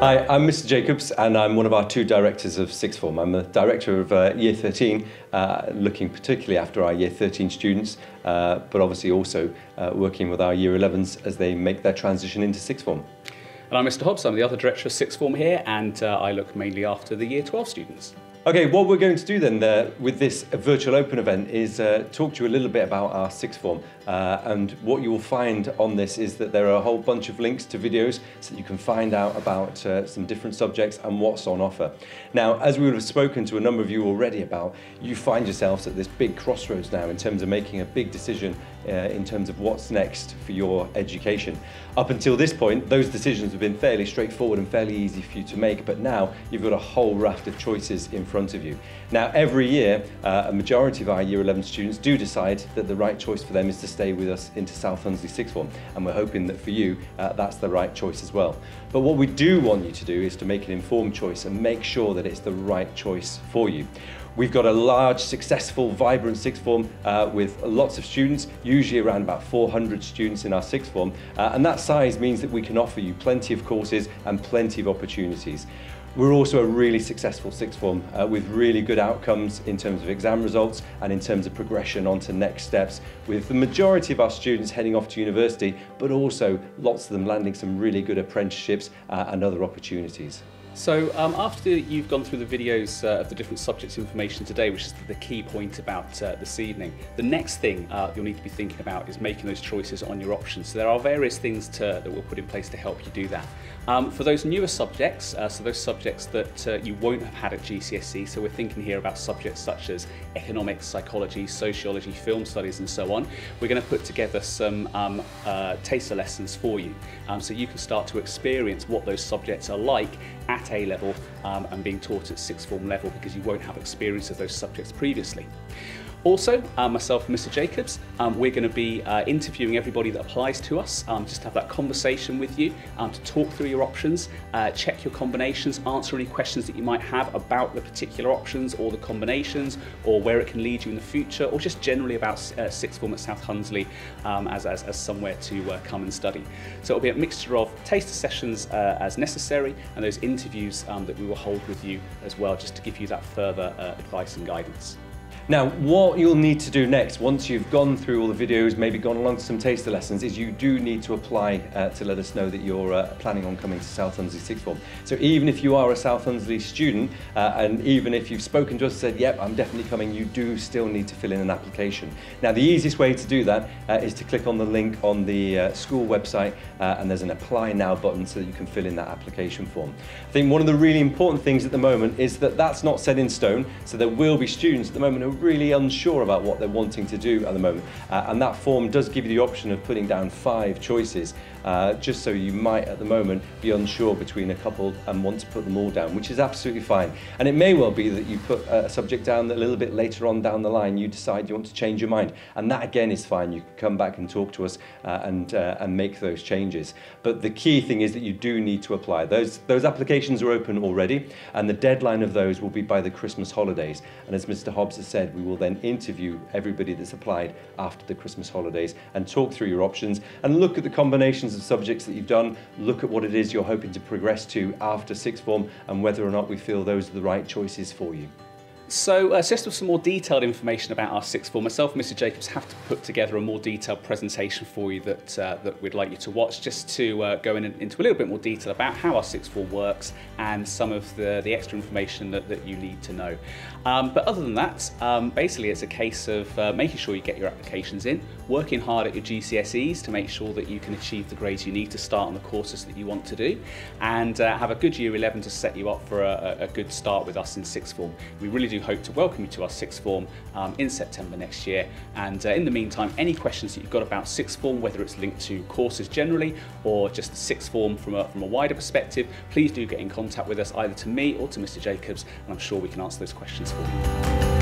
Hi, I'm Mr Jacobs and I'm one of our two directors of Sixth Form. I'm the director of uh, Year 13, uh, looking particularly after our Year 13 students, uh, but obviously also uh, working with our Year 11s as they make their transition into Sixth Form. And I'm Mr Hobbs, I'm the other director of Sixth Form here and uh, I look mainly after the Year 12 students. Okay, what we're going to do then uh, with this virtual open event is uh, talk to you a little bit about our sixth form. Uh, and what you will find on this is that there are a whole bunch of links to videos so that you can find out about uh, some different subjects and what's on offer. Now, as we would have spoken to a number of you already about, you find yourselves at this big crossroads now in terms of making a big decision uh, in terms of what's next for your education. Up until this point, those decisions have been fairly straightforward and fairly easy for you to make, but now you've got a whole raft of choices in front of you. Now, every year, uh, a majority of our Year 11 students do decide that the right choice for them is to stay with us into South Hunsley Sixth Form, and we're hoping that for you, uh, that's the right choice as well. But what we do want you to do is to make an informed choice and make sure that it's the right choice for you. We've got a large, successful, vibrant sixth form uh, with lots of students, usually around about 400 students in our sixth form. Uh, and that size means that we can offer you plenty of courses and plenty of opportunities. We're also a really successful sixth form uh, with really good outcomes in terms of exam results and in terms of progression onto next steps with the majority of our students heading off to university but also lots of them landing some really good apprenticeships uh, and other opportunities. So um, after you've gone through the videos uh, of the different subjects information today, which is the key point about uh, this evening, the next thing uh, you'll need to be thinking about is making those choices on your options. So there are various things to, that we'll put in place to help you do that. Um, for those newer subjects, uh, so those subjects that uh, you won't have had at GCSE, so we're thinking here about subjects such as economics, psychology, sociology, film studies and so on, we're going to put together some um, uh, taster lessons for you. Um, so you can start to experience what those subjects are like at A level um, and being taught at sixth form level because you won't have experience of those subjects previously. Also, uh, myself and Mr Jacobs, um, we're going to be uh, interviewing everybody that applies to us, um, just to have that conversation with you, um, to talk through your options, uh, check your combinations, answer any questions that you might have about the particular options or the combinations or where it can lead you in the future or just generally about uh, sixth form at South Hunsley um, as, as, as, somewhere to uh, come and study. So it'll be a mixture of taster sessions uh, as necessary and those interviews um, that we will hold with you as well just to give you that further advice and guidance. Now, what you'll need to do next, once you've gone through all the videos, maybe gone along to some taster lessons, is you do need to apply uh, to let us know that you're uh, planning on coming to South Hunsley Sixth Form. So even if you are a South Hunsley student, uh, and even if you've spoken to us and said, yep, I'm definitely coming, you do still need to fill in an application. Now, the easiest way to do that uh, is to click on the link on the uh, school website, uh, and there's an Apply Now button so that you can fill in that application form. I think one of the really important things at the moment is that that's not set in stone, so there will be students at the moment who really unsure about what they're wanting to do at the moment. Uh, and that form does give you the option of putting down five choices, uh, just so you might at the moment be unsure between a couple and want to put them all down, which is absolutely fine. And it may well be that you put a subject down that a little bit later on down the line you decide you want to change your mind. And that again is fine. You can come back and talk to us uh, and, uh, and make those changes. But the key thing is that you do need to apply. Those, those applications are open already, and the deadline of those will be by the Christmas holidays. And as Mr. Hobbs has said, we will then interview everybody that's applied after the Christmas holidays and talk through your options and look at the combinations of subjects that you've done, look at what it is you're hoping to progress to after sixth form and whether or not we feel those are the right choices for you. So uh, just with some more detailed information about our sixth form, myself and Mr Jacobs have to put together a more detailed presentation for you that, uh, that we'd like you to watch just to uh, go in, into a little bit more detail about how our sixth form works and some of the, the extra information that, that you need to know. Um, but other than that, um, basically it's a case of uh, making sure you get your applications in, working hard at your GCSEs to make sure that you can achieve the grades you need to start on the courses that you want to do and uh, have a good year 11 to set you up for a, a good start with us in sixth form. We really do hope to welcome you to our sixth form um, in September next year. And uh, in the meantime, any questions that you've got about sixth form, whether it's linked to courses generally or just sixth form from a, from a wider perspective, please do get in contact with us either to me or to Mr. Jacobs, and I'm sure we can answer those questions for you.